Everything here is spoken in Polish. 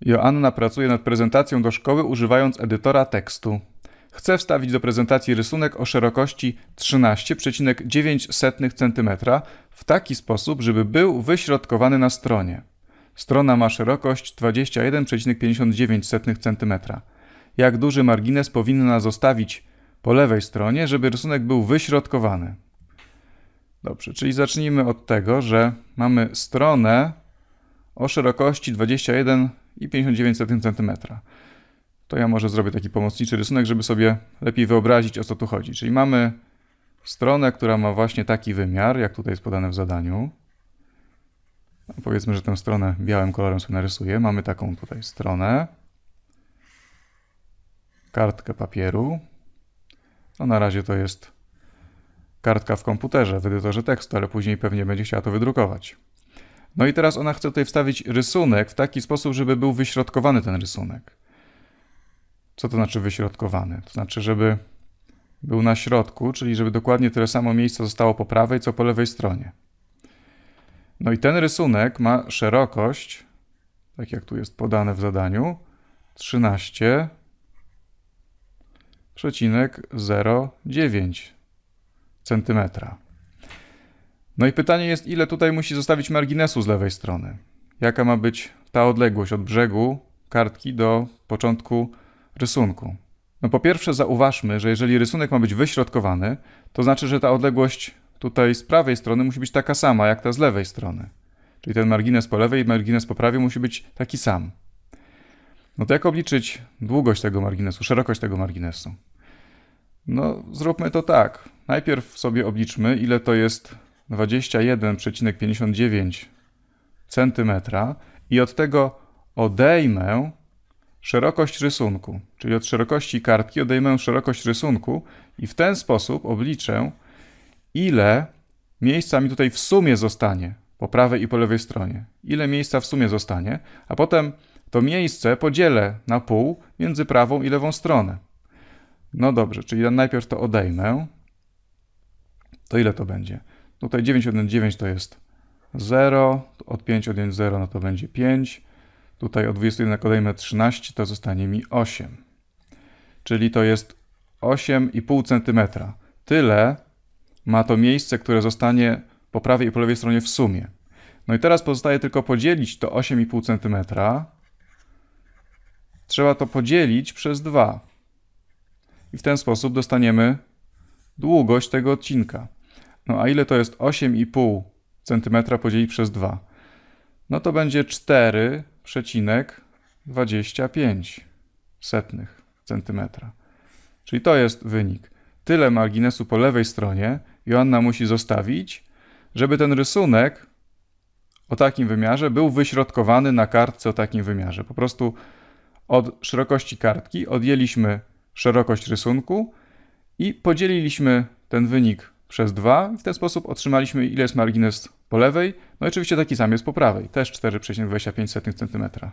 Joanna pracuje nad prezentacją do szkoły używając edytora tekstu. Chce wstawić do prezentacji rysunek o szerokości 13,9 cm w taki sposób, żeby był wyśrodkowany na stronie. Strona ma szerokość 21,59 cm. Jak duży margines powinna zostawić po lewej stronie, żeby rysunek był wyśrodkowany? Dobrze, czyli zacznijmy od tego, że mamy stronę o szerokości 21,59 cm. To ja może zrobię taki pomocniczy rysunek, żeby sobie lepiej wyobrazić, o co tu chodzi. Czyli mamy stronę, która ma właśnie taki wymiar, jak tutaj jest podane w zadaniu. No, powiedzmy, że tę stronę białym kolorem sobie narysuję. Mamy taką tutaj stronę. Kartkę papieru. No na razie to jest kartka w komputerze, w edytorze tekstu, ale później pewnie będzie chciała to wydrukować. No i teraz ona chce tutaj wstawić rysunek w taki sposób, żeby był wyśrodkowany ten rysunek. Co to znaczy wyśrodkowany? To znaczy, żeby był na środku, czyli żeby dokładnie tyle samo miejsca zostało po prawej, co po lewej stronie. No i ten rysunek ma szerokość, tak jak tu jest podane w zadaniu, 13,09 cm. No i pytanie jest, ile tutaj musi zostawić marginesu z lewej strony? Jaka ma być ta odległość od brzegu kartki do początku rysunku? No po pierwsze zauważmy, że jeżeli rysunek ma być wyśrodkowany, to znaczy, że ta odległość tutaj z prawej strony musi być taka sama, jak ta z lewej strony. Czyli ten margines po lewej i margines po prawej musi być taki sam. No to jak obliczyć długość tego marginesu, szerokość tego marginesu? No zróbmy to tak. Najpierw sobie obliczmy, ile to jest 21,59 cm i od tego odejmę szerokość rysunku, czyli od szerokości kartki odejmę szerokość rysunku i w ten sposób obliczę, ile miejsca mi tutaj w sumie zostanie po prawej i po lewej stronie. Ile miejsca w sumie zostanie, a potem to miejsce podzielę na pół między prawą i lewą stronę. No dobrze, czyli najpierw to odejmę. To ile to będzie? Tutaj 919 to jest 0, od 5 odjąć 0 no to będzie 5. Tutaj od 21 odejmę 13, to zostanie mi 8. Czyli to jest 8,5 cm. Tyle ma to miejsce, które zostanie po prawej i po lewej stronie w sumie. No i teraz pozostaje tylko podzielić to 8,5 cm. Trzeba to podzielić przez 2. I w ten sposób dostaniemy długość tego odcinka. No a ile to jest 8,5 cm podzielić przez 2? No to będzie 4,25 setnych centymetra. Czyli to jest wynik. Tyle marginesu po lewej stronie Joanna musi zostawić, żeby ten rysunek o takim wymiarze był wyśrodkowany na kartce o takim wymiarze. Po prostu od szerokości kartki odjęliśmy szerokość rysunku i podzieliliśmy ten wynik przez 2. W ten sposób otrzymaliśmy ile jest margines po lewej. No i oczywiście taki sam jest po prawej, też 4,25 cm.